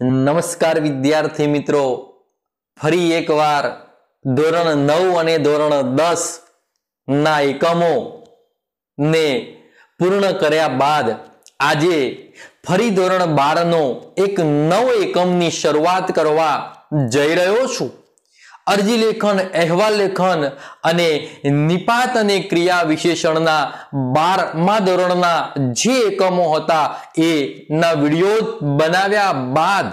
નમસ્કાર વિદ્યાર્થી મિત્રો. ફરી એકવાર ધોરણ નવ અને ધોરણ દસ ના એકમો ને પૂર્ણ કર્યા બાદ આજે ફરી ધોરણ બારનો એક નવ એકમની શરૂઆત કરવા જઈ રહ્યો છું. અરજી લેખન, અહેવાલ લેખન અને નિપાત અને ક્રિયા વિશેષણના બારમા ધોરણના જે એકમો હતા, એના વીડિયો બનાવ્યા બાદ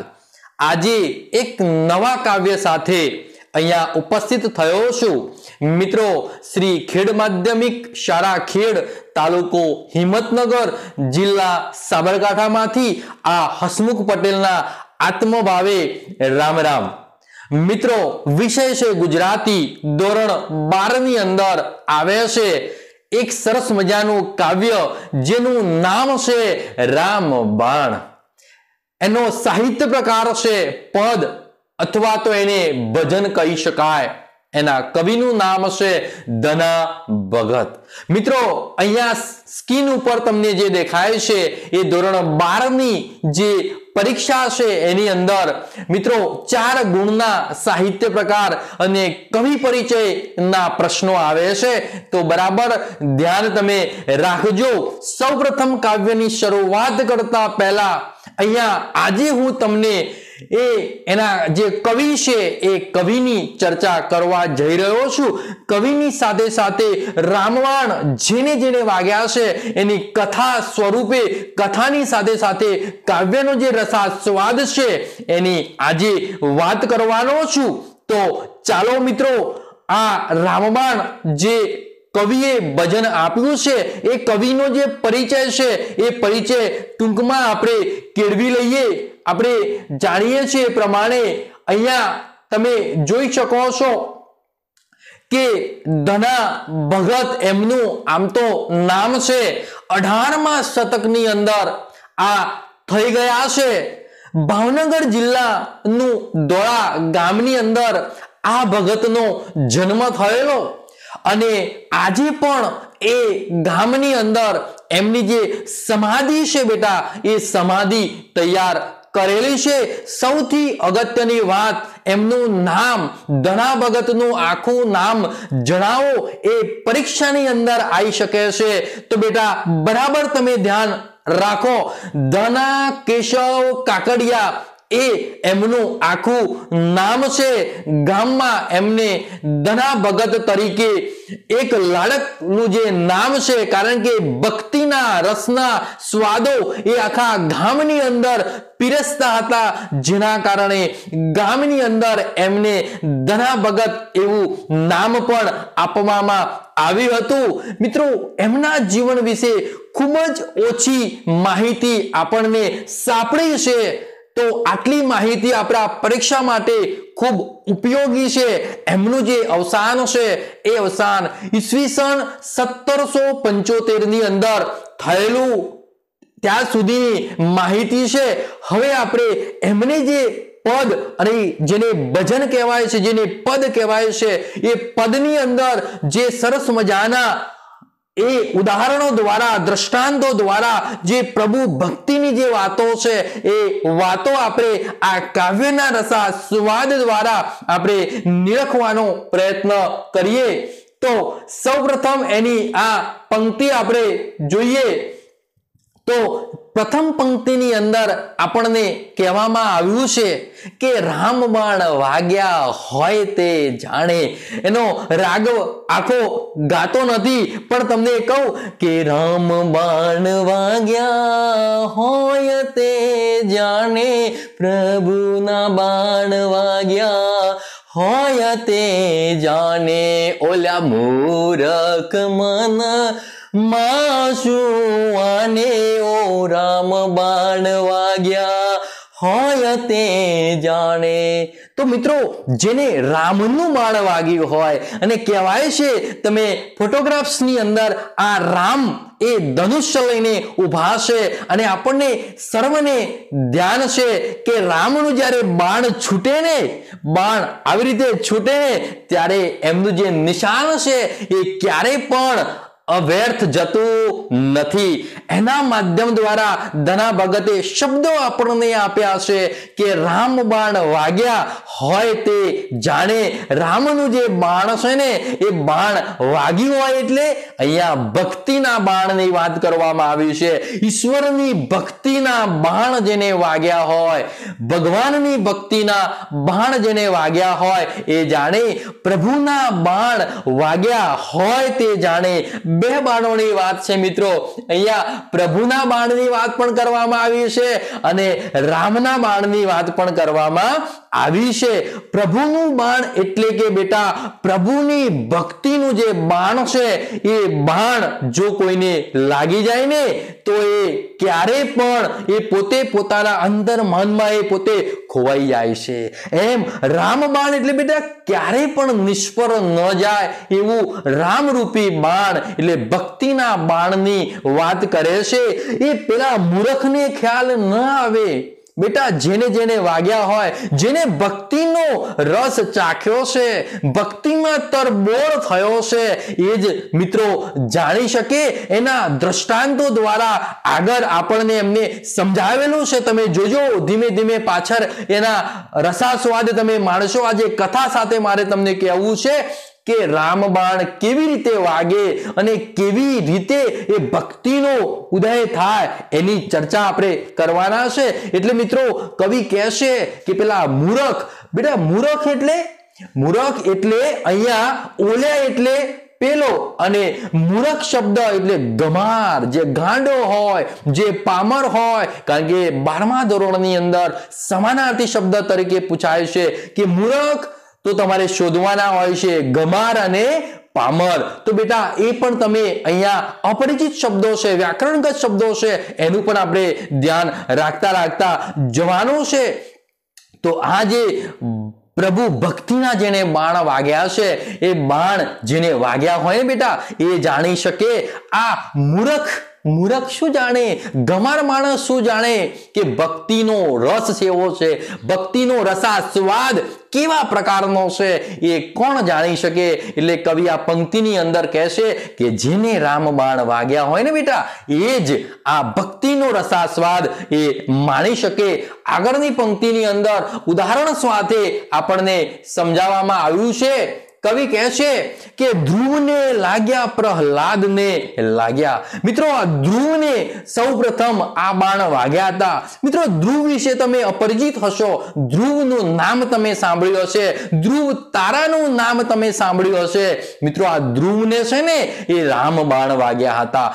આજે એક નવા કાવ્ય સાથે અહીંયા ઉપસ્થિત થયો છું. મિત્રો, શ્રી ખેડ માધ્યમિક શાળા ખેડ તાલુકો હિંમતનગર જિલ્લા સાબરકાંઠામાંથી આ હસમુખ પટેલના આત્મભાવે રામ રામ. મિત્રો, વિષય છે ગુજરાતી. ધોરણ બારની અંદર આવે છે એક સરસ મજાનું કાવ્ય, જેનું નામ છે રામ બાણ. એનો સાહિત્ય પ્રકાર છે પદ, અથવા તો એને ભજન કહી શકાય. એના કવિનું નામ હશે ધના ભગત. મિત્રો, અહીંયા સ્કીન ઉપર તમને જે દેખાય છે, એ ધોરણ બારની જે પરીક્ષા છે, એની અંદર મિત્રો, ચાર ગુણના સાહિત્ય પ્રકાર અને કવિ પરિચયના પ્રશ્નો આવે છે. તો બરાબર ધ્યાન તમે રાખજો. સૌપ્રથમ કાવ્યની શરૂઆત કરતા પહેલા અહીંયા આજે હું તમને એ એના જે કવિ છે, એ કવિની ચર્ચા કરવા જઈ રહ્યો છું. કવિની સાથે સાથે રામવાણ જેને જેને વાગ્યા છે, એની કથા સ્વરૂપે, કથાની સાથે સાથે કાવ્યનો જે રસાસ્વાદ છે, એની આજે વાત કરવાનો છું. તો ચાલો મિત્રો, આ રામબાણ જે કવિએ ભજન આપ્યું છે, એ કવિનો જે પરિચય છે, એ પરિચય ટૂંકમાં આપણે કેળવી લઈએ. આપણે જાણીએ છીએ પ્રમાણે અહીંયા તમે જોઈ શકો છો કે ધના ભગત એમનું આમ તો નામ છે અઢારમા શતકની અંદર આ થઈ ગયા છે. ભાવનગર જિલ્લાનું દોળા ગામની અંદર આ ભગતનો જન્મ થયેલો અને આજે પણ એ ગામની અંદર એમની જે સમાધિ છે બેટા એ સમાધિ તૈયાર કરેલી છે. સૌથી અગત્યની વાત, એમનું નામ ધણા ભગતનું આખું નામ જણાવો. એ પરીક્ષાની અંદર આવી શકે છે. તો બેટા, બરાબર તમે ધ્યાન રાખો. ધના કેશવ કાકડિયા એ એમનું આખું નામ છે ગામમાં એમને ધના ભગત તરીકે એક લાડકનું જે નામ છે, કારણ કે ભક્તિના રસના સ્વાદો એ આખા ગામની અંદર પીરસતા હતા. જેના કારણે ગામની અંદર એમને ધના ભગત એવું નામ પણ આપવામાં આવ્યું હતું. મિત્રો, એમના જીવન વિશે ખૂબ જ ઓછી માહિતી આપણને સાંપડી છે. તો આટલી માહિતી આપણા પરીક્ષા માટે ખૂબ ઉપયોગી છે. એમનું જે અવસાન છે, એ અવસાન ઈસવીસન સત્તરસો પંચોતેરની અંદર થયેલું. ત્યાં સુધીની માહિતી છે. હવે આપણે એમને જે પદ અને જેને ભજન કહેવાય છે, જેને પદ કહેવાય છે, એ પદની અંદર જે સરસ મજાના એ ઉદાહરણો દ્વારા, દ્રષ્ટાંતો દ્વારા જે પ્રભુ ભક્તિની જે વાતો છે, એ વાતો આપણે આ કાવ્યના રસા સ્વાદ દ્વારા આપણે નિરખવાનો પ્રયત્ન કરીએ. તો સૌપ્રથમ એની આ પંક્તિ આપણે જોઈએ. તો પ્રથમ પંક્તિની અંદર આપણને કહેવામાં આવ્યું છે કે રામબાણ વાગ્યા હોય તે જાણે. એનો રાગ આખો ગાતો નથી, પણ તમને કહું કે રામબાણ વાગ્યા હોય તે જાણે. પ્રભુના બાણ વાગ્યા હોય તે જાણે. ઓલા મૂરખ મન માશુઆને ઓ રામ બાણ વાગ્યા હોય તે જાણે. તો મિત્રો, જેને રામનું બાણ વાગ્યું હોય અને કહેવાય છે, તમે ફોટોગ્રાફ્સની અંદર આ રામ એ ધનુષ્ય લઈને ઊભા છે અને આપણને સર્વને ધ્યાન છે કે રામનું જ્યારે બાણ છૂટે ને, બાણ આવી રીતે છૂટે ને, ત્યારે એમનું જે નિશાન છે એ ક્યારે પણ અવ્યર્થ જતું નથી. એના માધ્યમ દ્વારા ધના ભગતે શબ્દો આપણને આપ્યા છે કે રામ બાણ વાગ્યા હોય તે જાણે રામનું જે બાણ છે ને, એ બાણ વાગ્યું હોય એટલે અહીંયા ભક્તિના બાણની વાત કરવામાં આવી છે. ઈશ્વરની ભક્તિના બાણ જેને વાગ્યા હોય, ભગવાનની ભક્તિના બાણ જેને વાગ્યા હોય, એ જાણે પ્રભુના બાણ વાગ્યા હોય તે જાણે બે બાણોની વાત છે મિત્રો. અહીંયા પ્રભુના બાણની વાત પણ કરવામાં આવી છે અને રામના બાણની વાત પણ કરવામાં આવી છે. પ્રભુનું બાણ એટલે કે બેટા પ્રભુની ભક્તિનું જે બાણ છે, એ બાણ જો કોઈને લાગી જાય ને, તો એ ક્યારે પણ એ પોતે પોતાના અંદર મનમાં એ પોતે ખોવાઈ જાય છે. એમ રામબાણ એટલે બેટા ક્યારે પણ નિષ્ફળ ન જાય એવું રામરૂપી બાણ એટલે ભક્તિના બાણની વાત કરે છે. એ પેલા મૂર્ખને ખ્યાલ ન આવે બેટા, જેને જેને વાગ્યા હોય, જેને ભક્તિનો રસ ચાખ્યો છે, ભક્તિમાં તરબોળ થયો છે, એ જ મિત્રો જાણી શકે એના દ્રષ્ટાંતો દ્વારા આગળ આપણને એમને સમજાવેલું છે. તમે જોજો, ધીમે ધીમે પાછળ એના રસાસ્વાદ તમે માણશો. આજે કથા સાથે મારે તમને કહેવું છે કે રામબાણ કેવી રીતે વાગે અને કેવી રીતે એ ભક્તિનો ઉદય થાય એની ચર્ચા આપણે કરવાના છે. એટલે મિત્રો, કવિ કહેશે કે પેલા મૂરખ, બેટા મૂરખ એટલે મૂરખ એટલે અહીંયા ઓલ્યા એટલે પેલો અને મૂરખ શબ્દ એટલે ગમાર, જે ગાંડો હોય, જે પામર હોય, કારણ કે બારમા ધોરણની અંદર સમાનાર્થી શબ્દ તરીકે પૂછાય છે કે મૂરખ તો તમારે શોધવાના હોય છે ગમાર અને પામર. તો બેટા, એ પણ તમે અહીંયા અપરિચિત શબ્દો છે, વ્યાકરણગત શબ્દો છે, એનું પણ આપણે ધ્યાન રાખતા રાખતા જવાનું છે. તો આ જે પ્રભુ ભક્તિના જેને બાણ વાગ્યા છે, એ બાણ જેને વાગ્યા હોય બેટા, એ જાણી શકે આ મૂર્ખ મૂરખ શું જાણે? ગમાર માણસ શું જાણે કે ભક્તિનો રસ સેવો છે? ભક્તિનો રસાસ્વાદ કેવા પ્રકારનો છે? એ કોણ જાણી શકે? એટલે કવિ આ પંક્તિની અંદર કહેશે કે જેને રામબાણ વાગ્યા હોય ને બેટા, એ જ આ ભક્તિનો રસાસ્વાદ એ માણી શકે. આગળની પંક્તિની અંદર ઉદાહરણ સાથે આપણને સમજાવવામાં આવ્યું છે કવિ કહે છે કે ધ્રુવને લાગ્યા પ્રહલાદને લાગ્યા. મિત્રો ધ્રુવને સૌપ્રથમ આ બાણ વાગ્યા હતા. મિત્રો, ધ્રુવ વિશે તમે અપરિચિત હશો. ધ્રુવનું નામ તમે સાંભળ્યું હશે. ધ્રુવ તારાનું નામ તમે સાંભળ્યું હશે. મિત્રો, આ ધ્રુવને છે ને એ રામ બાણ વાગ્યા હતા.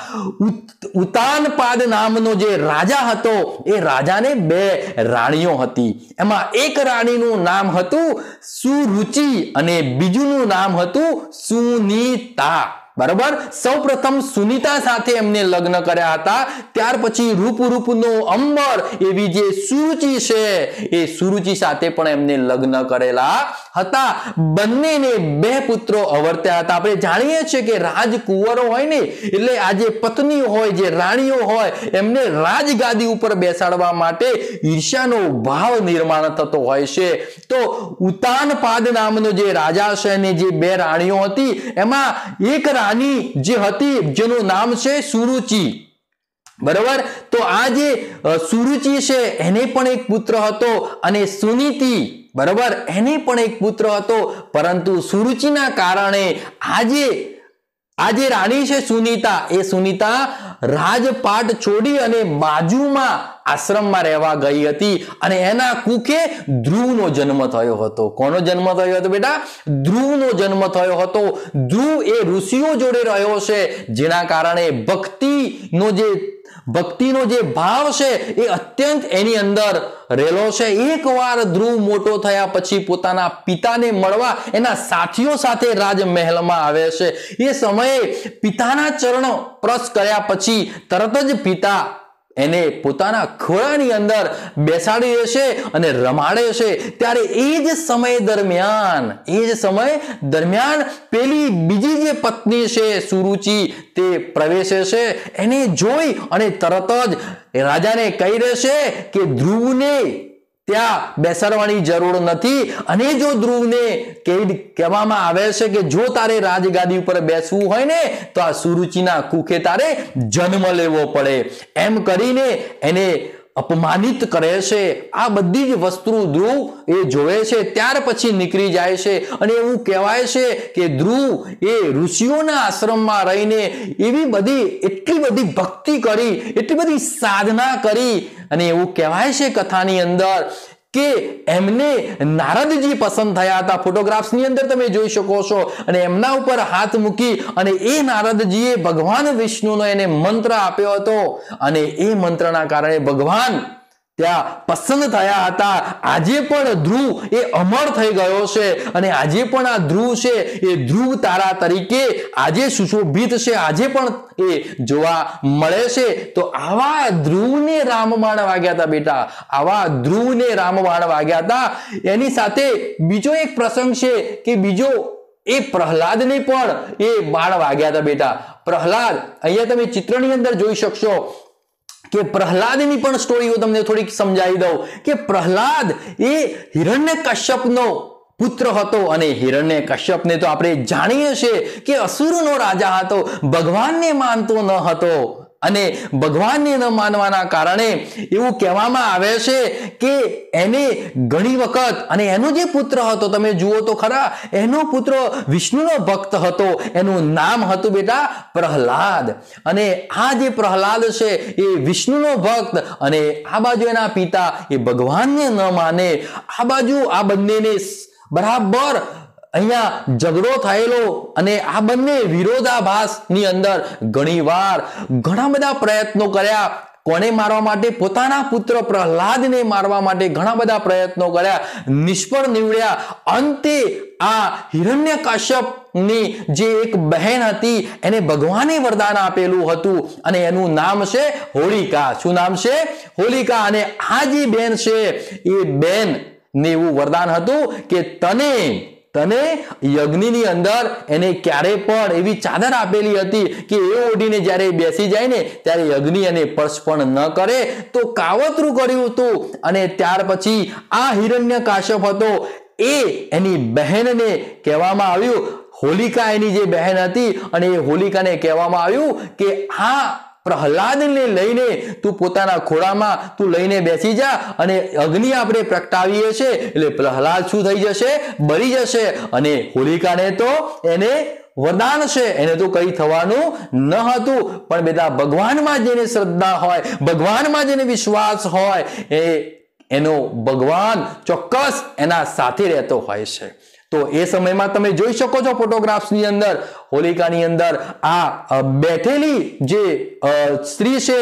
ઉતાનપાદ નામનો જે રાજા હતો, એ રાજાને બે રાણીઓ હતી. એમાં એક રાણીનું નામ હતું સુરુચિ અને બીજું નામ હતું સુનીતા. બરાબર? સૌપ્રથમ સુનિતા સાથે એમને લગ્ન કર્યા હતા. ત્યાર પછી રૂપ અંબર એવી જે સુરુચિ છે, એ સુરુચિ સાથે પણ એમને લગ્ન કરેલા હતા. બંનેને બે પુત્રો અવર્ત્યા હતા. આપણે જાણીએ છીએ કે રાજકુંવરો હોય ને, એટલે આ જે પત્ની હોય, જે રાણીઓ હોય, એમને રાજગાદી ઉપર બેસાડવા માટે ઈર્ષ્યાનો ભાવ નિર્માણ થતો હોય છે. તો ઉતાનપાદ નામનો જે રાજા છે અને જે બે રાણીઓ હતી, એમાં એક રાણી જે હતી, જેનું નામ છે સુરુચિ. બરાબર? તો આ જે સુરુચિ છે, એને પણ એક પુત્ર હતો અને સુનીતિ, બરાબર? એને પણ એક પુત્ર હતો. પરંતુ સુરુચિના કારણે આજે આ જે રાણી છે સુનીતા. એ સુનીતા રાજપાટ છોડી અને બાજુમાં આશ્રમમાં રહેવા ગઈ હતી અને એના કુકે ધ્રુવનો જન્મ થયો હતો. કોનો જન્મ થયો હતો બેટા? ધ્રુવનો જન્મ થયો હતો. ધ્રુવ એ ઋષિઓ જોડે રહ્યો છે, જેના કારણે ભક્તિનો જે ભક્તિનો જે ભાવ છે એ અત્યંત એની અંદર રહેલો છે. એકવાર ધ્રુવ મોટો થયા પછી પોતાના પિતાને મળવા એના સાથીઓ સાથે રાજમહેલમાં આવે છે. એ સમયે પિતાના ચરણ પ્રસ કર્યા પછી તરત જ પિતા એને પોતાના ખોળાની અંદર બેસાડી દેશે અને રમાડે છે. ત્યારે એ જ સમય દરમિયાન, એ જ સમય દરમિયાન પેલી બીજી જે પત્ની છે, સુરુચિ, તે પ્રવેશે છે. એને જોઈ અને તરત જ રાજાને કહી રહેશે કે ધ્રુવને ત્યાં બેસાડવાની જરૂર નથી. અને જો ધ્રુવને કહેવામાં આવે છે કે જો તારે રાજગાદી ઉપર બેસવું હોય ને, તો આ સુરુચિના કુખે તારે જન્મ લેવો પડે. એમ કરીને એને અપમાનિત કરે છે. આ બધી જ વસ્તુ ધ્રુવ એ જોવે છે. ત્યાર પછી નીકળી જાય છે. અને એવું કહેવાય છે કે ધ્રુવ એ ઋષિઓના આશ્રમમાં રહીને એવી બધી, એટલી બધી ભક્તિ કરી, એટલી બધી સાધના કરી. અને એવું કહેવાય છે કથાની અંદર કે એમને નારદજી પસંદ થયા હતા. ફોટોગ્રાફ્સની અંદર તમે જોઈ શકો છો અને એમના ઉપર હાથ મૂકી અને એ નારદજીએ ભગવાન વિષ્ણુનો એને મંત્ર આપ્યો હતો. અને એ મંત્રના કારણે ભગવાન ત્યાં પસંદ થયા હતા. આજે પણ ધ્રુવ એ અમર થઈ ગયો છે અને આજે પણ આ ધ્રુવ છે એ ધ્રુવ તારા તરીકે આજે સુશોભિત છે. આજે પણ એ જોવા મળે છે. તો આવા ધ્રુવને રામબાણ વાગ્યા હતા બેટા. આવા ધ્રુવને રામબાણ વાગ્યા હતા. એની સાથે બીજો એક પ્રસંગ છે કે બીજો એ પ્રહલાદને પણ એ બાણ વાગ્યા હતા બેટા. પ્રહલાદ, અહીંયા તમે ચિત્રની અંદર જોઈ શકશો. કે પ્રહલાદની પણ સ્ટોરી હું તમને થોડીક સમજાવી દઉં કે પ્રહલાદ એ હિરણ્ય કશ્યપનો પુત્ર હતો અને હિરણ્ય કશ્યપને તો આપણે જાણીએ છીએ કે અસુરનો રાજા હતો, ભગવાનને માનતો ન હતો. અને ભગવાનને ન માનવાના કારણે એવું કહેવામાં આવે છે કે એને ઘણી વખત, અને એનો જે પુત્ર હતો, તમે જુઓ તો ખરા, એનો પુત્ર વિષ્ણુનો ભક્ત હતો, એનું નામ હતું બેટા પ્રહલાદ. અને આ જે પ્રહલાદ છે, એ વિષ્ણુનો ભક્ત, અને આ બાજુ એના પિતા એ ભગવાનને ન માને. આ બાજુ આ બંનેને બરાબર અહીંયા ઝઘડો થયેલો અને આ બંને વિરોધાભાસની અંદર ઘણીવાર ઘણા બધા પ્રયત્નો કર્યા. કોને મારવા માટે? પોતાના પુત્ર પ્રહલાદને મારવા માટે ઘણા બધા પ્રયત્નો કર્યા. નિષ્ફળ નીવડ્યા. અંતે આ હિરણ્ય કાશ્યપની જે એક બહેન હતી, એને ભગવાને વરદાન આપેલું હતું અને એનું નામ છે હોલિકા. શું નામ છે? હોલિકા. અને આ જે બેન છે, એ બેન ને એવું વરદાન હતું કે તને તને યજ્ઞની અંદર એને ક્યારે પણ એવી ચાદર આપેલી હતી કે એ ઓઢીને જ્યારે બેસી જાય ને ત્યારે યજ્ઞ એને સ્પર્શ પણ ન કરે, તો કાવતરું કર્યું હતું. અને ત્યાર પછી આ હિરણ્ય કાશ્યપ હતો. એ એની બહેનને કહેવામાં આવ્યું, હોલિકા એની જે બહેન હતી, અને એ હોલિકાને કહેવામાં આવ્યું કે આ પ્રહલાદને લઈને તું પોતાના ખોળામાં તું લઈને બેસી જા અને અગ્નિ આપણે પ્રગટાવીએ છીએ. એટલે પ્રહલાદ શું થઈ જશે? બળી જશે અને હોલિકાને તો એને વરદાન છે. એને તો કઈ થવાનું ન હતું. પણ બેટા, ભગવાનમાં જેને શ્રદ્ધા હોય, ભગવાનમાં જેને વિશ્વાસ હોય, એ એનો ભગવાન ચોક્કસ એના સાથે રહેતો હોય છે. તો એ સમયમાં તમે જોઈ શકો છો ફોટોગ્રાફ્સની અંદર, હોલિકાની અંદર આ બેઠેલી જે સ્ત્રી છે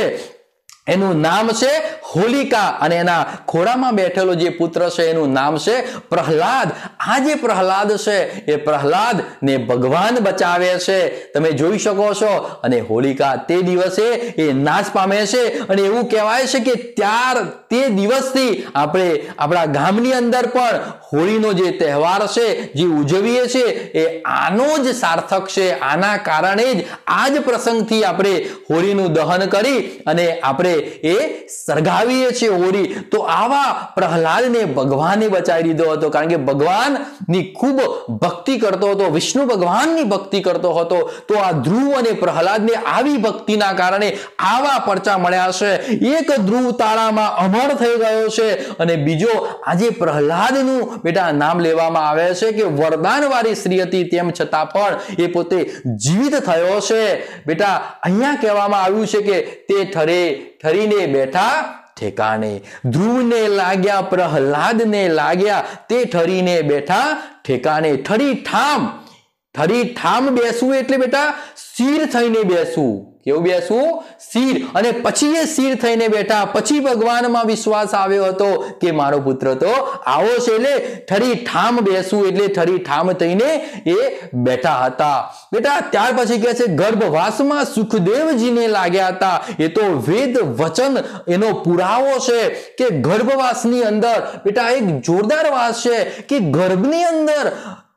એનું નામ છે હોલિકા અને એના ખોળામાં બેઠેલો જે પુત્ર છે એનું નામ છે પ્રહલાદ. આ જે પ્રહલાદ છે એ પ્રહલાદ ને ભગવાન બચાવે છે. તમે જોઈ શકો છો અને હોલિકા તે દિવસે એ નાશ પામે છે અને એવું કહેવાય છે કે ત્યાર તે દિવસથી આપણે આપણા ગામની અંદર પણ હોળીનો જે તહેવાર છે, જે ઉજવીએ છીએ, એ આનો જ સાર્થક છે. આના કારણે જ આ જ પ્રસંગથી આપણે હોળીનું દહન કરી અને આપણે એ સળગાવીએ છીએ હોળી તો આવા પ્રહલાદને ભગવાને બચાવી દીધો હતો. કારણ કે ભગવાનની ખૂબ ભક્તિ કરતો હતો. વિષ્ણુ ભગવાનની ભક્તિ કરતો હતો. તો આ ધ્રુવ અને પ્રહલાદને આવી ભક્તિના કારણે આવા પરચા મળ્યા છે. એક ધ્રુવ તારામાં અમર થઈ ગયો છે. અને બીજો આજે પ્રહલાદનું બેટા નામ લેવામાં આવે છે કે વરદાન વાળી સ્ત્રી હતી. તેમ છતાં પણ એ પોતે જીવિત થયો છે. બેટા અહીંયા કહેવામાં આવ્યું છે કે તે ઠરે ઠરીને બેઠા ઠેકાણે. ધ્રુવને લાગ્યા, પ્રહલાદને લાગ્યા, તે ઠરીને બેઠા ઠેકાણે. ઠરી ઠામ ઠરી ઠામ બેસવું એટલે બેટા સ્થિર થઈને બેસવું કેવું બેસવું? સ્થિર અને પછી એ સ્થિર થઈને બેઠા. પછી ભગવાનમાં વિશ્વાસ આવ્યો હતો કે મારો પુત્ર તો આવો છે એટલે ઠરી ઠામ બેસવું એટલે ઠરી ઠામ થઈને એ બેઠા હતા. બેટા, ત્યાર પછી કહે છે, ગર્ભવાસમાં સુખદેવજીને લાગ્યા હતા. એ તો વેદ વચન એનો પુરાવો છે કે ગર્ભવાસની અંદર, બેટા, એક જોરદાર વાત છે કે ગર્ભની અંદર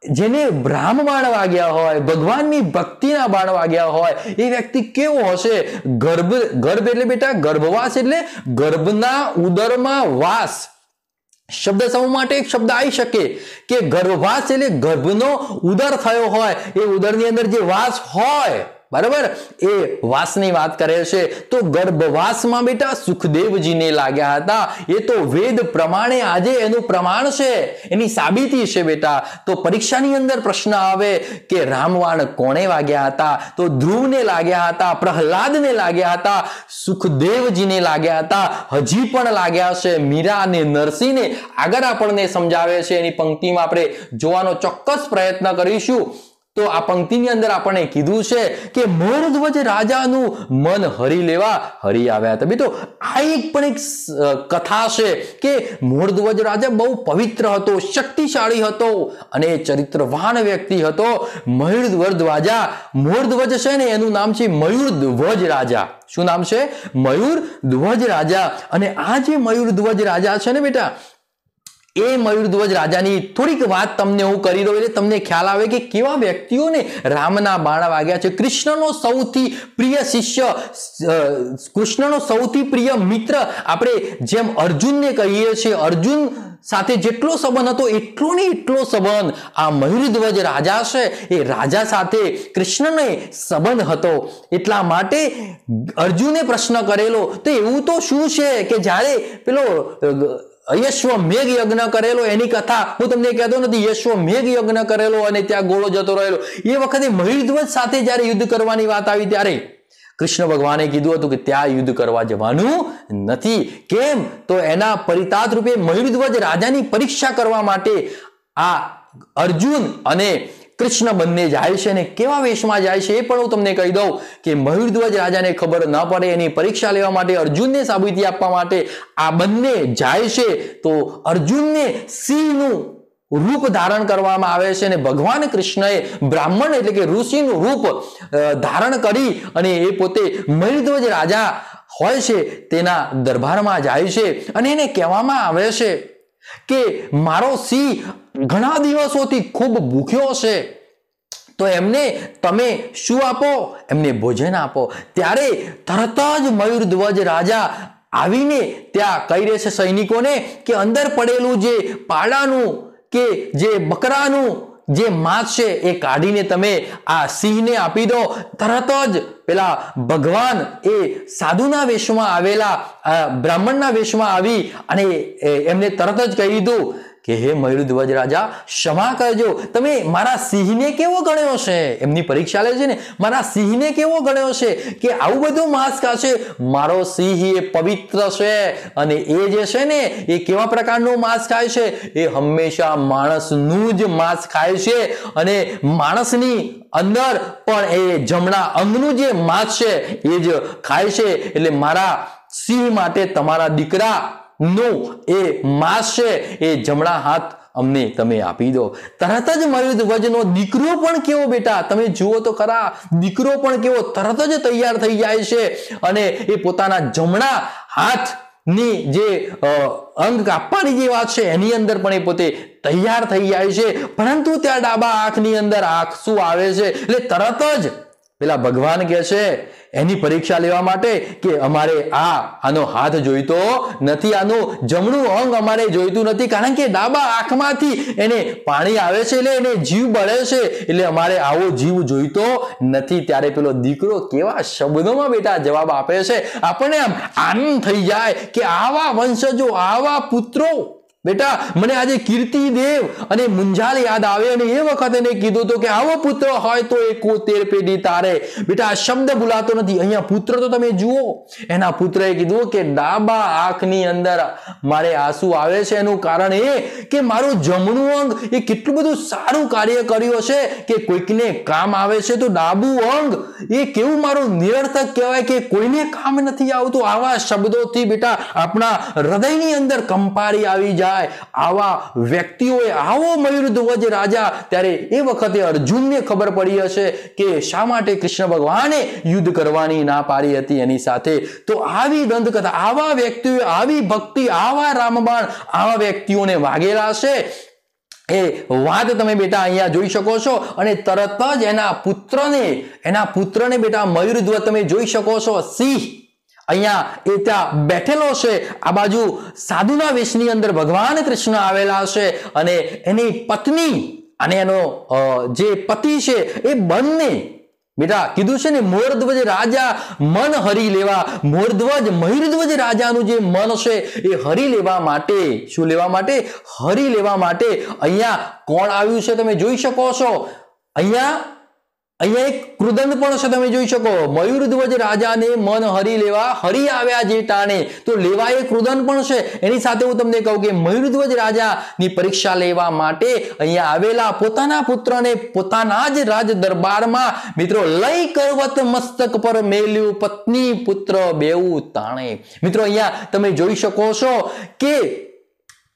જેને બ્રાહ્મ બાણ વાગ્યા હોય, ભગવાનની ભક્તિના બાણ વાગ્યા હોય, એ વ્યક્તિ કેવો હશે? ગર્ભ ગર્ભ એટલે બેટા ગર્ભવાસ એટલે ગર્ભના ઉદરમાં વાસ. શબ્દ સમૂહ માટે એક શબ્દ આવી શકે કે ગર્ભવાસ એટલે ગર્ભનો ઉદર થયો હોય. એ ઉદરની અંદર જે વાસ હોય બરાબર? એ વાસની વાત કરે છે. તો ગર્ભવાસમાં બેટા સુખદેવજીને લાગ્યા હતા. એ તો વેદ પ્રમાણે આજે એનું પ્રમાણ છે. એની સાબિતી છે બેટા. તો પરીક્ષાની અંદર પ્રશ્ન આવે કે રામવાણ કોણે વાગ્યા હતા? તો ધ્રુવને લાગ્યા હતા, પ્રહલાદને લાગ્યા હતા, સુખદેવજીને લાગ્યા હતા, હજી પણ લાગ્યા છે મીરા અને નરસિંહને. આગળ આપણને સમજાવે છે એની પંક્તિમાં આપણે જોવાનો ચોક્કસ પ્રયત્ન કરીશું. તો આ પંક્તિની અંદર આપણને કીધું છે કે મોરધ્વજ રાજાનું મન હરી લેવા હરી આવ્યા હતા. તો આ એક પણ એક કથા છે કે મોરધ્વજ રાજા બહુ પવિત્ર હતો, શક્તિશાળી હતો અને ચરિત્રવાન વ્યક્તિ હતો. મયુરધ્વજ રાજા, મોરધ્વજ છે ને, એનું નામ છે મયુર ધ્વજ રાજા. શું નામ છે? મયુર ધ્વજ રાજા. અને આ જે મયુર ધ્વજ રાજા છે ને બેટા એ મયુરધ્વજ રાજાની થોડીક વાત તમને હું કરી દઉં એટલે તમને ખ્યાલ આવે કે કેવા વ્યક્તિઓને રામના બાણ વાગ્યા છે. કૃષ્ણનો સૌથી પ્રિય શિષ્ય કૃષ્ણનો સૌથી પ્રિય મિત્ર આપણે જેમ અર્જુનને કહીએ છીએ, અર્જુન સાથે જેટલો સંબંધ હતો, એટલો ને એટલો સંબંધ આ મયુરધ્વજ રાજા છે. એ રાજા સાથે કૃષ્ણને સંબંધ હતો. એટલા માટે અર્જુને પ્રશ્ન કરેલો, તો એવું તો શું છે કે જ્યારે પેલો યશ્વ મેઘ યજ્ઞ કરેલો, એની કથા હું તમને કહેતો નથી યશ્વ મેઘ યજ્ઞ કરેલો અને ત્યાં ગોળો જતો રહેલો. એ વખતે મહિધ્વજ સાથે જ્યારે યુદ્ધ કરવાની વાત આવી ત્યારે કૃષ્ણ ભગવાને કીધું હતું કે ત્યાં યુદ્ધ કરવા જવાનું નથી. કેમ? તો એના પરિતાત રૂપે મહિધ્વજ રાજાની પરીક્ષા કરવા માટે આ અર્જુન અને કૃષ્ણ બંને જાય છે અને કેવા વેશમાં જાય છે એ પણ હું તમને કહી દઉં કે મયુરધ્વજ રાજાને ખબર ન પડે એની પરીક્ષા લેવા માટે અર્જુનને સાબિતી આપવા માટે આ બંને જાય છે. તો અર્જુનને સિંહનું રૂપ ધારણ કરવામાં આવે છે અને ભગવાન કૃષ્ણએ બ્રાહ્મણ એટલે કે ઋષિનું રૂપ ધારણ કરી અને એ પોતે મયુરધ્વજ રાજા હોય છે તેના દરબારમાં જાય છે અને એને કહેવામાં આવે છે કે મારો સિંહ ઘણા દિવસોથી ખૂબ ભૂખ્યો છે તો એમને તમે શું આપો? એમને ભોજન આપો. ત્યારે તરત જ મયુર ધ્વજ રાજા આવીને ત્યાં કહી રહેશે સૈનિકોને કે અંદર પડેલું જે પાડાનું કે જે બકરાનું જે માંસ છે એ કાઢીને તમે આ સિંહને આપી દો. તરત જ પેલા ભગવાન એ સાધુના વેશમાં આવેલા બ્રાહ્મણના વેશમાં આવી અને એમને તરત જ કહી દીધું કે હે મયુરધ્વજ રાજા ક્ષમા કરજો. તમે મારા સિંહને કેવો ગણ્યો છે? એમની પરીક્ષા લે ને? મારા સિંહને કેવો ગણ્યો છે કે આવું બધું માંસ ખાશે? મારો સિંહ એ પવિત્ર છે અને એ જે છે ને, એ કેવા પ્રકારનું માંસ ખાય છે? એ હંમેશા માણસનું જ માંસ ખાય છે અને માણસની અંદર પણ એ જમણા અંગનું જે માંસ છે, એ જ ખાય છે. એટલે મારા સિંહ માટે તમારા દીકરા નું, એ માસ છે એ જમણા હાથ અમને તમે આપી દો. તરત જ મયુદ્ધ વજનો દીકરો પણ કેવો બેટા? તમે જુઓ તો ખરા, દીકરો પણ કેવો તરત જ તૈયાર થઈ જાય છે. અને એ પોતાના જમણા હાથની જે અંગ કાપવાની જે વાત છે, એની અંદર પણ એ પોતે તૈયાર થઈ જાય છે. પરંતુ ત્યાં ડાબા આંખની અંદર આંખ શું આવે છે? એટલે તરત જ પેલા ભગવાન કે છે, એની પરીક્ષા લેવા માટે કે અમારે આ, આનો હાથ જોઈતો નથી, આનું જમણું અંગ અમારે જોઈતું નથી, કારણ કે ડાબા આંખમાંથી એને પાણી આવે છે, એટલે એને જીવ બળે છે, એટલે અમારે આવો જીવ જોઈતો નથી. ત્યારે પેલો દીકરો કેવા શબ્દોમાં બેટા જવાબ આપે છે? આપણને આમ આનંદ થઈ જાય કે આવા વંશજો, આવા પુત્રો બેટા, મને આજે કીર્તિ દેવ અને મુંજાલ યાદ આવે અને એ વખત એને કીધું હતું કે, આવો પુત્ર હોય તો એકોતેર પેઢી તારે. બેટા, આ શબ્દ ભૂલાતો નથી. અહીંયા પુત્ર તો તમે જુઓ. એના પુત્રએ કીધું કે, ડાબા આંખની અંદર મારે આંસુ આવે છે. એનું કારણ એ કે મારું જમણું અંગ એ કેટલું બધું સારું કાર્ય કર્યું છે કે કોઈકને કામ આવે છે તો ડાબું અંગ એ કેવું મારું નિરર્થક કહેવાય કે કોઈને કામ નથી આવતું. આવા શબ્દોથી બેટા, આપણા હૃદયની અંદર કંપારી આવી જાય. જાય આવા વ્યક્તિઓએ આવો મયુરધ્વજ રાજા ત્યારે એ વખતે અર્જુનને ખબર પડી હશે કે શા માટે કૃષ્ણ ભગવાને યુદ્ધ કરવાની ના પાડી હતી એની સાથે. તો આવી દંતકથા, આવા વ્યક્તિઓ આવી ભક્તિ, આવા રામબાણ, આવા વ્યક્તિઓને વાગેલા છે એ વાત તમે બેટા અહીંયા જોઈ શકો છો અને તરત જ એના પુત્રને એના પુત્રને બેટા મયુરધ્વજ તમે જોઈ શકો છો સિંહ. અહીંયા એ ત્યાં બેઠેલો છે. આ બાજુ સાધુના વેશની અંદર ભગવાન કૃષ્ણ આવેલા છે અને એની પત્ની અને એનો જે પતિ છે એ બંને, બેટા કીધું છે ને, મોરધ્વજ રાજા મન હરી લેવા, મોરધ્વજ મયુરધ્વજ રાજાનું જે મન છે એ હરી લેવા માટે, શું લેવા માટે? હરી લેવા માટે અહીંયા કોણ આવ્યું છે તમે જોઈ શકો છો. અહીંયા અહીંયા એક કૃદંત પણ છે, તમે જોઈ શકો. મયુરધ્વજ રાજાને મન હરી લેવા, હરી આવ્યા જે ટાણે. તો લેવા એ કૃદંત પણ છે. એની સાથે હું તમને કહું કે મયુરધ્વજ રાજાની પરીક્ષા લેવા માટે અહીંયા આવેલા પોતાના પુત્રને પોતાના જ રાજ દરબારમાં મિત્રો લઈ કરવત મસ્તક પર મેલ્યું પત્ની પુત્ર બેઉ તાણે. મિત્રો અહીંયા તમે જોઈ શકો છો કે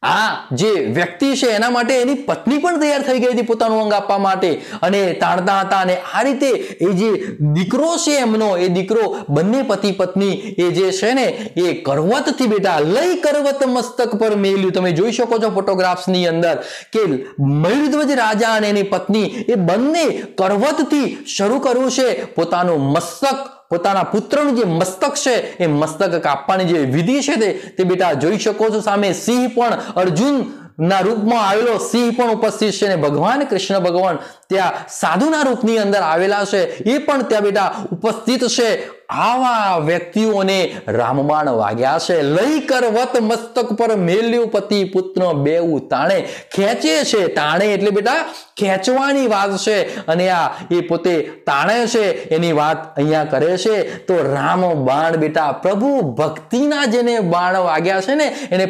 આ જે વ્યક્તિ છે એના માટે એની પત્ની પણ તૈયાર થઈ ગઈ હતી પોતાનું અંગ આપવા માટે. અને તાણતા હતા અને આ રીતે એ જે દીકરો છે એમનો, એ દીકરો બંને પતિ પત્ની, એ જે છે ને, એ કરવતથી બેટા લઈ કરવત મસ્તક પર મેલ્યું. તમે જોઈ શકો છો ફોટોગ્રાફ્સની અંદર કે મયુરધ્વજ રાજા અને એની પત્ની એ બંને કરવતથી શરૂ કરવું છે પોતાનું મસ્તક પોતાના પુત્રનું જે મસ્તક છે, એ મસ્તક કાપવાની જે વિધિ છે તે બેટા જોઈ શકો છો સામે સિંહ પણ અર્જુન ના રૂપમાં આવેલો સિંહ પણ ઉપસ્થિત છે અને ભગવાન કૃષ્ણ ભગવાન ત્યાં સાધુના રૂપની અંદર આવેલા છે. એ પણ ત્યાં બેટા ઉપસ્થિત છે. આવા વ્યક્તિઓને રામબાણ વાગ્યા છે. લઈ કરવત મસ્તક પર મેલ્યું પતિ પુત્ર બેઉ તાણે ખેંચે છે. તાણે એટલે બેટા ખેંચવાની વાત છે અને આ એ પોતે તાણે છે. એની વાત અહીંયા કરે છે. તો રામ બાણ બેટા પ્રભુ ભક્તિના જેને બાણ વાગ્યા છે ને, એને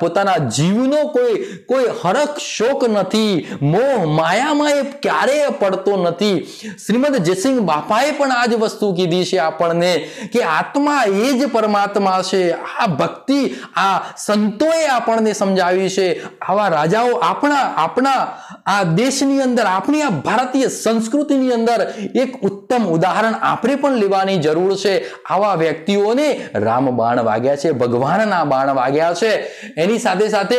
પોતાના જીવનો કોઈ કોઈ હરખ શોક નથી. મોહ માયામાં એ ક્યારેય પડતો નથી. શ્રીમદ જયસિંહ બાપાએ પણ આ જ વસ્તુ કીધી છે આપણને. કે આત્મા એ જ પરમાત્મા છે. આ ભક્તિ, આ સંતોએ આપણને સમજાવી છે. આવા રાજાઓ આપણા આપણા, આ દેશની અંદર, આપણી આ ભારતીય સંસ્કૃતિની અંદર એક ઉત્તમ ઉદાહરણ આપણે પણ લેવાની જરૂર છે. આવા વ્યક્તિઓને રામ બાણ વાગ્યા છે, ભગવાનના બાણ વાગ્યા છે. એની સાથે સાથે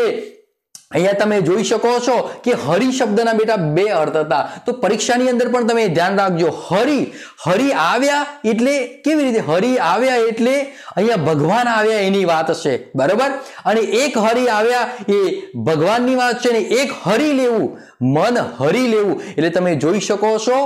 અહીંયા તમે જોઈ શકો છો કે હરિ શબ્દના બેટા બે અર્થ હતા. તો પરીક્ષાની અંદર પણ તમે ધ્યાન રાખજો. હરિ હરિ આવ્યા એટલે કેવી રીતે? હરિ આવ્યા એટલે અહીંયા ભગવાન આવ્યા એની વાત છે. બરાબર? અને એક હરિ આવ્યા એ ભગવાનની વાત છે ને એક હરિ લેવું, મન હરી લેવું. એટલે તમે જોઈ શકો છો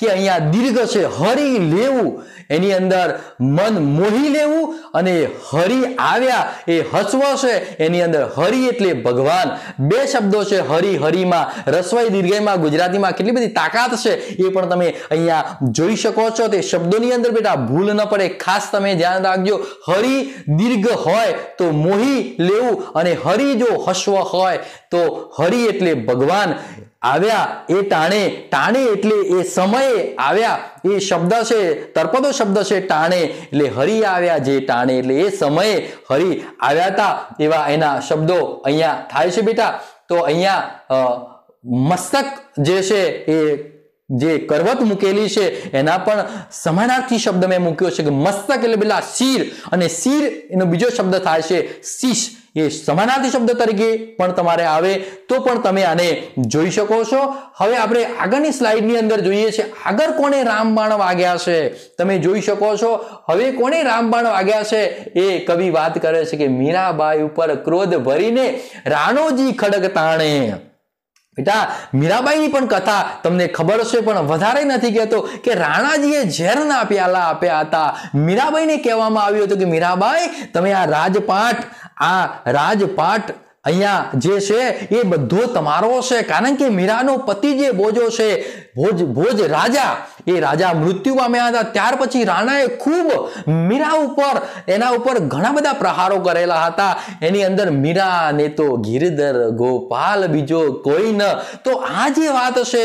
કે અહીંયા દીર્ઘ છે. હરી લેવું, એની અંદર મન મોહી લેવું અને હરી આવ્યા એ હસવ છે. એની અંદર હરી એટલે ભગવાન. બે શબ્દો છે હરી, હરીમાં, રસવાઈ દીર્ઘયમાં, ગુજરાતીમાં કેટલી બધી તાકાત છે એ પણ તમે અહીંયા જોઈ શકો છો. તે શબ્દોની અંદર બેટા ભૂલ ન પડે. ખાસ તમે ધ્યાન રાખજો. હરી દીર્ઘ હોય તો મોહી લેવું અને હરી જો હસ્વ હોય તો હરી એટલે ભગવાન. આવ્યા, એ ટાણે ટાણે એટલે એ સમયે આવ્યા. એ શબ્દ છે, તર્પદો શબ્દ છે, ટાણે. એટલે હરી આવ્યા જે ટાણે, એટલે એ સમયે હરી આવ્યા હતા. એવા એના શબ્દો અહીંયા થાય છે બેટા. તો અહીંયા મસ્તક જે છે, એ જે કરવત મૂકેલી છે, એના પણ સમાનાર્થી શબ્દ મેં મૂક્યો છે કે મસ્તક એટલે પેલા શીર. અને શીર એનો બીજો શબ્દ થાય છે શીશ. એ સમાનાર્થી શબ્દ તરીકે પણ તમારે આવે તો પણ તમે આને જોઈ શકો છો. હવે આપણે આગળની સ્લાઇડની અંદર જોઈએ છે, આગળ કોને રામબાણ વાગ્યા છે? તમે જોઈ શકો છો. હવે કોને રામબાણ વાગ્યા છે? એ કવિ વાત કરે છે કે મીરાબાઈ ઉપર ક્રોધ ભરીને રાણોજી ખડગ તાણે. બેટા, મીરાબાઈની પણ કથા તમને ખબર છે, પણ વધારે નથી કહેતો કે રાણાજીએ ઝેરના પ્યાલા આપ્યા હતા. મીરાબાઈને કહેવામાં આવ્યું હતું કે મીરાબાઈ, તમે આ રાજપાટ આ રાજપાટ અહીંયા જે છે એ બધો તમારો છે. કારણ કે મીરાનો પતિ જે બોજો છે, ભોજ ભોજ રાજા એ રાજા મૃત્યુ પામ્યા હતા. ત્યાર પછી રાણાએ ખૂબ મીરા ઉપર, એના ઉપર ઘણા બધા પ્રહારો કરેલા હતા. એની અંદર મીરા, ને તો ગિરધર, ગોપાલ, બીજો કોઈ ન. તો આ જે વાત છે,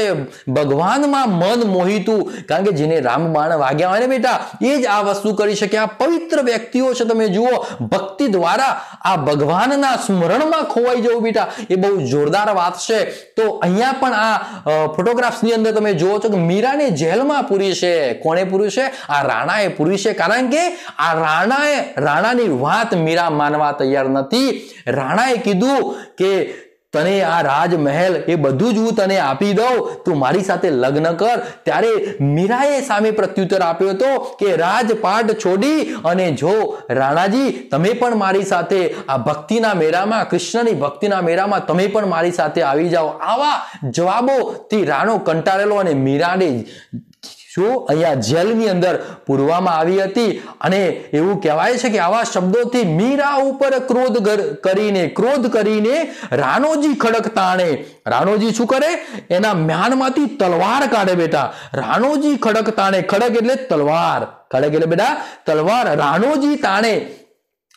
ભગવાનમાં મન મોહિતું, કારણ કે જેને રામબાણ વાગ્યા હોય ને બેટા, એ જ આ વસ્તુ કરી શકે. આ પવિત્ર વ્યક્તિઓ છે, તમે જુઓ, ભક્તિ દ્વારા આ ભગવાનના સ્મરણમાં ખોવાઈ જવું બેટા, એ બહુ જોરદાર વાત છે. તો અહીંયા પણ આ ફોટોગ્રાફ્સની અંદર તમે જુઓ છો કે મીરાને જેલમાં પૂરી છે? કોણે પૂરી છે? આ રાણાએ પૂરી છે. કારણ કે આ રાણાએ, રાણાની વાત મીરા માનવા તૈયાર નથી. રાણાએ કીધું કે તને આ રાજમહેલ એ બધું જ હું તને આપી દઉં. તું મારી સાથે લગ્ન કર. ત્યારે મીરાએ સામે પ્રત્યુત્તર આપ્યો હતો કે રાજપાટ છોડી અને જો રાણાજી, તમે પણ મારી સાથે આ ભક્તિના મેળામાં, કૃષ્ણની ભક્તિના મેળામાં તમે પણ મારી સાથે આવી જાઓ. આવા જવાબોથી રાણો કંટાળેલો અને મીરાને શું? અહીંયા જેલની અંદર પૂરવામાં આવી હતી અને એવું કહેવાય છે કે આવા શબ્દોથી મીરા ઉપર ક્રોધ કરીને ક્રોધ કરીને રાણોજી ખડક તાણે રાણોજી શું કરે? એના મ્યાનમાંથી તલવાર કાઢે બેટા. રાણોજી ખડક તાણે ખડક એટલે તલવાર. ખડક એટલે બેટા તલવાર. રાણોજી તાણે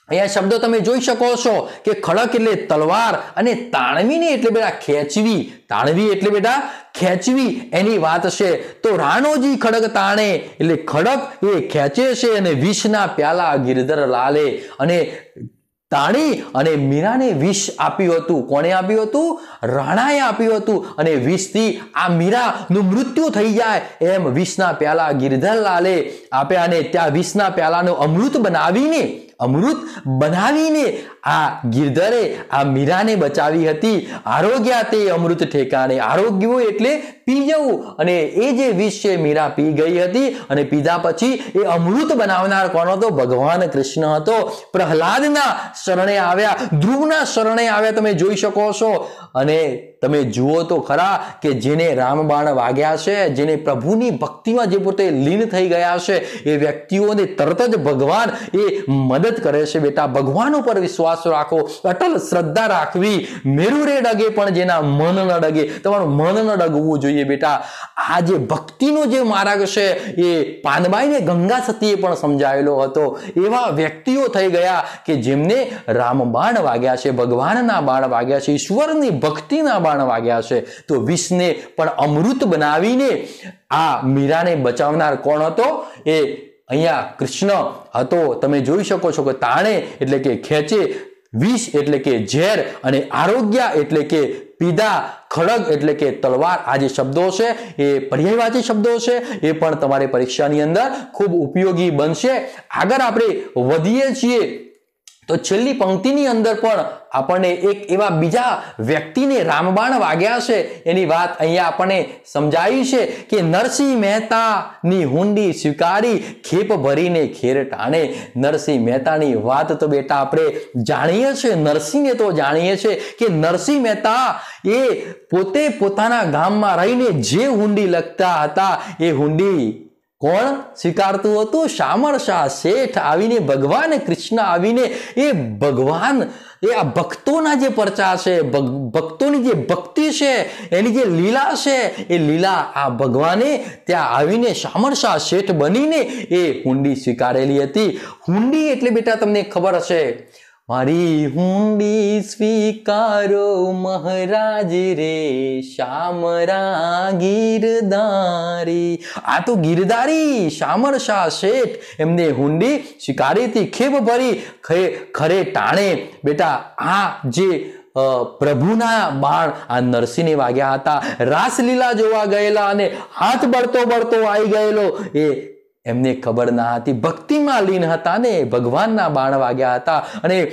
અહીંયા શબ્દો તમે જોઈ શકો છો કે ખડક એટલે તલવાર અને તાણવીને એટલે બેટા ખેંચવી. તાણવી એટલે બેટા ખેંચવી. એની વાત છે. તો રાણોજી ખડક તાણે એટલે ખડક એ ખેંચે છે અને વિષના પ્યાલા ગિરધર લાલે અને તાણી અને મીરાને વિષ આપ્યું હતું. કોણે આપ્યું હતું? રાણાએ આપ્યું હતું અને વિષથી આ મીરાનું મૃત્યુ થઈ જાય એમ વિષના પ્યાલા ગિરધર લાલે આપ્યા અને ત્યાં વિષના પ્યાલાનું અમૃત બનાવીને અમૃત બનાવીને આ ગિરધરે, આ મીરાને બચાવી હતી. આરોગ્ય તે અમૃત ઠેકાણે. આરોગ્ય એટલે પી જવું અને એ જે વિષ છે, મીરા પી ગઈ હતી અને પીધા પછી એ અમૃત બનાવનાર કોણ હતો? ભગવાન કૃષ્ણ હતો. પ્રહલાદના શરણે આવ્યા. ધ્રુવના શરણે આવ્યા, તમે જોઈ શકો છો. અને તમે જુઓ તો ખરા કે જેને રામબાણ વાગ્યા છે, જેને પ્રભુની ભક્તિમાં જે પોતે લીન થઈ ગયા છે, એ વ્યક્તિઓને તરત જ ભગવાન એ મદદ કરે છે. બેટા, ભગવાન ઉપર વિશ્વાસ રાખો. અટલ શ્રદ્ધા રાખવી. મેરુરે ડગે પણ જેના મન ન ડગે. તમારું મન ન ડગવું જોઈએ બેટા. આ જે ભક્તિનો જે માર્ગ છે, એ પાનબાઈને ગંગા સતીએ પણ સમજાવેલો હતો. એવા વ્યક્તિઓ થઈ ગયા કે જેમને રામબાણ વાગ્યા છે, ભગવાનના બાણ વાગ્યા છે, ઈશ્વરની ભક્તિના બાણ વાગ્યા છે. તો વિષને પણ અમૃત બનાવીને આ મીરાને બચાવનાર કોણ હતો? એ અહીંયા કૃષ્ણ હતો. તમે જોઈ શકો છો કે તાણે એટલે કે ખેંચે, વિષ એટલે કે ઝેર અને આરોગ્ય એટલે કે પીધા, ખડગ એટલે કે તલવાર. આ જે શબ્દો છે, એ પર્યાયવાચી શબ્દો છે, એ પણ તમારી પરીક્ષાની અંદર ખૂબ ઉપયોગી બનશે. આગળ આપણે વધીએ છીએ. તો છેલ્લી પંક્તિની અંદર પણ આપણને એક એવા બીજા વ્યક્તિને રામબાણ વાગ્યા છે. એની વાત અહીંયા આપણને સમજાવી છે કે નરસિંહ મહેતાની હુંડી સ્વીકારી, ખેપ ભરીને ખેર ટાણે. નરસિંહ મહેતાની વાત તો બેટા આપણે જાણીએ છીએ નરસિંહને તો જાણીએ છીએ કે નરસિંહ મહેતા એ પોતે પોતાના ગામમાં રહીને જે હુંડી લખતા હતા એ હુંડી કોણ સ્વીકારતું હતું? શામળ શાહ શેઠ આવીને ભગવાન કૃષ્ણ આવીને એ ભગવાન, એ આ ભક્તોના જે પ્રચાર છે ભક્તોની જે ભક્તિ છે, એની જે લીલા છે, એ લીલા આ ભગવાને ત્યાં આવીને શામળ શાહ શેઠ બનીને એ હુંડી સ્વીકારેલી હતી. હુંડી એટલે બેટા તમને ખબર હશે મારી હુંડી સ્વીકારો મહારાજ રે, શામરા ગીરદારી. આ તો ગીરદારી, શામર શાહ શેઠ એમને હુંડી સ્વીકારીથી ખેબ ભરી ખરે ટાણે. બેટા, આ જે પ્રભુના બાણ આ નરસિંહને વાગ્યા હતા, રાસલીલા જોવા ગયેલા અને હાથ બળતો બળતો આવી ગયેલો. એ એમને ખબર ના હતી. ભક્તિમાં લીન હતા ને, ભગવાનના બાણ વાગ્યા હતા. અને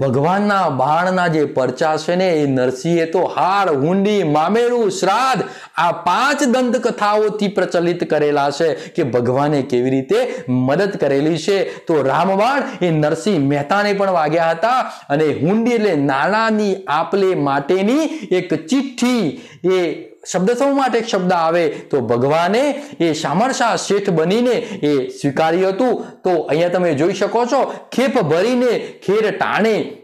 ભગવાનના બાણના જે પરચા છે ને, એ નરસિંહે તો હાર હુંડી, મામેરું, શ્રાદ્ધ, આ પાંચ દંત કથાઓથી પ્રચલિત કરેલા છે કે ભગવાને કેવી રીતે મદદ કરેલી છે. તો રામબાણ એ નરસિંહ મહેતાને પણ વાગ્યા હતા અને હુંડી એટલે નાણાંની આપલે માટેની એક ચિઠ્ઠી એ શબ્દ સમૂહ માટે એક શબ્દ આવે તો ભગવાને એ શામળશાહ શેઠ બનીને એ સ્વીકાર્યું હતું. તો અહીંયા તમે જોઈ શકો છો, ખેપ ભરીને ખેર ટાણે.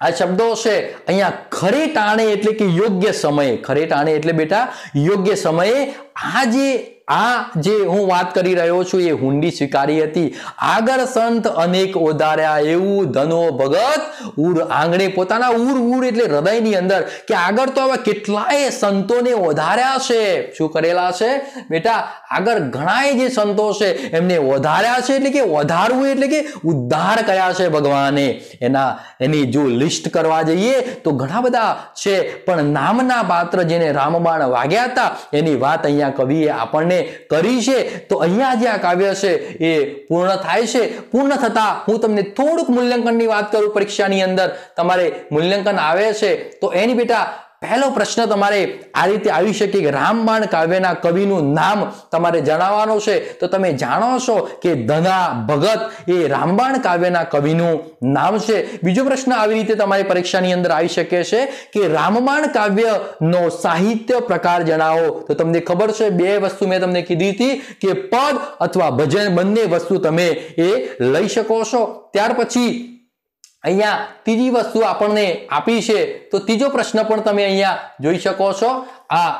આ શબ્દો છે, અહીંયા ખરે ટાણે એટલે કે યોગ્ય સમયે. ખરે ટાણે એટલે બેટા, યોગ્ય સમયે આ જે આ જે હું વાત કરી રહ્યો છું એ હુંડી સ્વીકારી હતી. આગળ સંત અનેક ઓધાર્યા એવું ધનો ભગત ઉર આંગણે પોતાના ઉર ઉર એટલે હૃદયની અંદર કે આગળ તો આવા કેટલાય સંતોને ઓધાર્યા છે. શું કરેલા છે? બેટા, આગળ ઘણાય જે સંતો છે એમને વધાર્યા છે એટલે કે વધારવું એટલે કે ઉદ્ધાર કર્યા છે ભગવાને. એના, એની જો લિસ્ટ કરવા જઈએ તો ઘણા બધા છે, પણ નામના પાત્ર જેને રામબાણ વાગ્યા હતા એની વાત અહીંયા કવિએ આપણને કરી છે, તો અહીંયા જે આ કાવ્ય છે એ પૂર્ણ થાય છે. પૂર્ણ થતા હું તમને થોડુંક મૂલ્યાંકનની વાત કરું પરીક્ષાની અંદર. તમારે મૂલ્યાંકન આવે છે, તો એની બેટા પહેલો પ્રશ્ન તમારે આ રીતે આવી શકે કે રામબાણ કાવ્યના કવિનું નામ તમારે જણાવવાનું છે. તો તમે જાણો છો કે ધના ભગત એ રામબાણ કાવ્યના કવિનું નામ છે. બીજો પ્રશ્ન આવી રીતે તમારી પરીક્ષાની અંદર આવી શકે છે કે રામબાણ કાવ્યનો સાહિત્ય પ્રકાર જણાવો. તો તમને ખબર છે, બે વસ્તુ મેં તમને કીધી હતી કે પદ અથવા ભજન બંને વસ્તુ તમે એ લઈ શકો છો. ત્યાર પછી અહીંયા ત્રીજી વસ્તુ આપણને આપી છે, તો ત્રીજો પ્રશ્ન પણ તમે અહીંયા જોઈ શકો છો. આ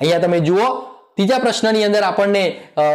અહીંયા તમે જુઓ, ત્રીજા પ્રશ્નની અંદર આપણને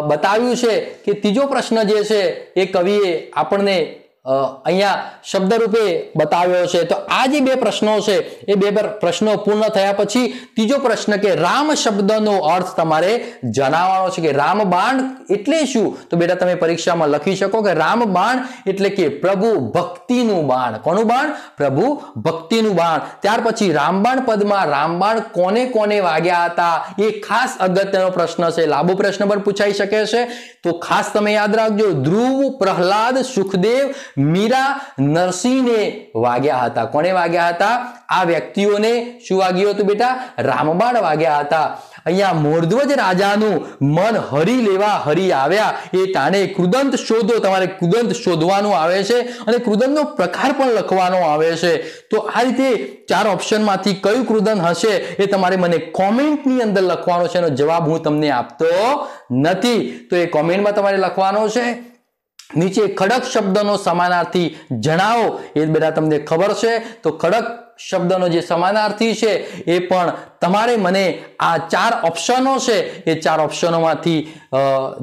બતાવ્યું છે કે ત્રીજો પ્રશ્ન જે છે એ કવિએ આપણને અહીંયા શબ્દરૂપે બતાવ્યો છે. તો આ જે બે પ્રશ્નો છે, એ બે પ્રશ્નો પૂર્ણ થયા પછી ત્રીજો પ્રશ્ન કે રામ શબ્દનો અર્થ તમારે જણાવવાનો છે કે રામબાણ એટલે શું? તો બેટા તમે પરીક્ષામાં લખી શકો કે રામબાણ એટલે કે પ્રભુ ભક્તિનું બાણ. કોનું બાણ? પ્રભુ ભક્તિનું બાણ. ત્યાર પછી રામબાણ પદમાં રામબાણ કોને કોને વાગ્યા હતા? એ ખાસ અગત્યનો પ્રશ્ન છે. લાંબો પ્રશ્ન પણ પૂછાઈ શકે છે. તો ખાસ તમે યાદ રાખજો, ધ્રુવ પ્રહલાદ સુખદેવ મીરા નરસિંહને વાગ્યા હતા. કોને વાગ્યા હતા? આ વ્યક્તિઓને શું વાગ્યું હતું બેટા? રામબાણ વાગ્યા હતા. અહીંયા મોરધ્વજ રાજાનું મન હરી લેવા હરી આવ્યા. એ ટાણે કૃદંત શોધો, તમારે કૃદંત શોધવાનું આવે છે અને કૃદંતનો પ્રકાર પણ લખવાનો આવે છે. તો આ રીતે ચાર ઓપ્શનમાંથી કયું કૃદંત હશે એ તમારે મને કોમેન્ટની અંદર લખવાનો છે. એનો જવાબ હું તમને આપતો નથી. તો એ કોમેન્ટમાં તમારે લખવાનો છે. નીચે ખડક શબ્દનો સમાનાર્થી જણાવો. એ બધા તમને ખબર છે. તો ખડક શબ્દનો જે સમાનાર્થી છે, એ પણ તમારે મને આ ચાર ઓપ્શનો છે, એ ચાર ઓપ્શનોમાંથી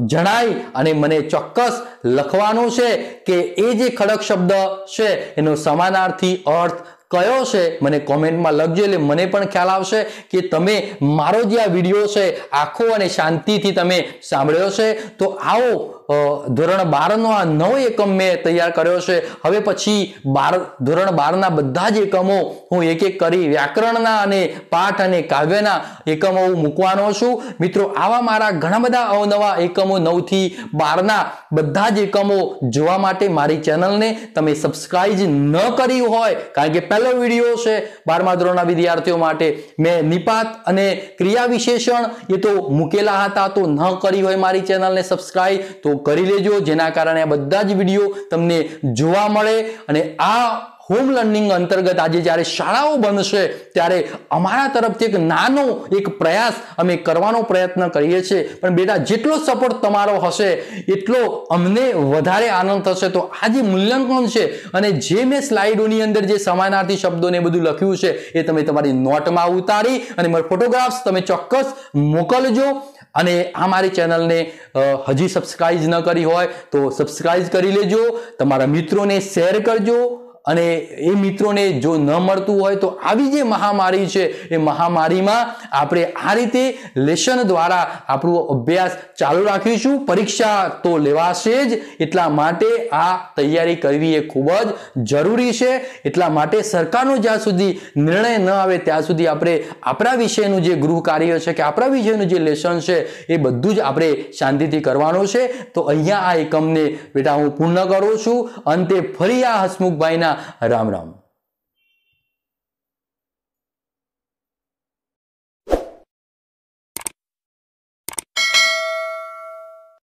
જણાય અને મને ચોક્કસ લખવાનું છે કે એ જે ખડક શબ્દ છે, એનો સમાનાર્થી અર્થ કયો છે? મને કોમેન્ટમાં લખજો, એટલે મને પણ ખ્યાલ આવશે કે તમે મારો જે આ વીડિયો છે, આખો અને શાંતિથી તમે સાંભળ્યો છે. તો આવો ધોરણ બારનો આ નવો એકમ મેં તૈયાર કર્યો છે. હવે પછી બાર, ધોરણ બારના બધા જ એકમો હું એક એક કરી વ્યાકરણના અને પાઠ અને કાવ્યના એકમો હું મૂકવાનો છું. મિત્રો, આવા મારા ઘણા બધા અવનવા એકમો નવથી બારના બધા જ એકમો જોવા માટે મારી ચેનલને તમે સબસ્ક્રાઇબ ન કરી હોય, કારણ કે પહેલો વીડિયો છે બારમા ધોરણના વિદ્યાર્થીઓ માટે. મેં નિપાત અને ક્રિયા વિશેષણ એ તો મૂકેલા હતા, તો ન કરી હોય મારી ચેનલને સબસ્ક્રાઇબ, તો કરી લેજો. જેના કારણે આ બધા જ વીડિયો તમને જોવા મળે અને આ હોમ લર્નિંગ અંતર્ગત આજે જ્યારે શાળાઓ બનશે, ત્યારે અમારા તરફથી એક નાનો એક પ્રયાસ અમે કરવાનો પ્રયત્ન કરીએ છીએ. પણ બેટા, જેટલો સપોર્ટ તમારો હશે, એટલો અમને વધારે આનંદ થશે. તો આ જે મૂલ્યાંકન છે અને જે મેં સ્લાઇડોની અંદર જે સમાનાર્થી શબ્દોને બધું લખ્યું છે, એ તમે તમારી નોટમાં ઉતારી અને મારા ફોટોગ્રાફ્સ તમે ચોક્કસ મોકલજો. અને આ મારી ચેનલને હજી સબસ્ક્રાઇબ ન કરી હોય તો સબસ્ક્રાઇબ કરી લેજો. તમારા મિત્રોને શેર કરજો. અને એ મિત્રોને જો ન મળતું હોય તો આવી જે મહામારી છે, એ મહામારીમાં આપણે આ રીતે લેશન દ્વારા આપણો અભ્યાસ ચાલુ રાખીશું. પરીક્ષા તો લેવાશે જ. એટલા માટે આ તૈયારી કરવી એ ખૂબ જ જરૂરી છે. એટલા માટે સરકારનો જ્યાં સુધી નિર્ણય ન આવે, ત્યાં સુધી આપણે આપણા વિષયનું જે ગૃહ કાર્ય છે કે આપણા વિષયનું જે લેશન છે, એ બધું જ આપણે શાંતિથી કરવાનું છે. તો અહીંયા આ એકમને બેટા હું પૂર્ણ કરું છું. અંતે ફરી આ હસમુખભાઈના રામ રામ.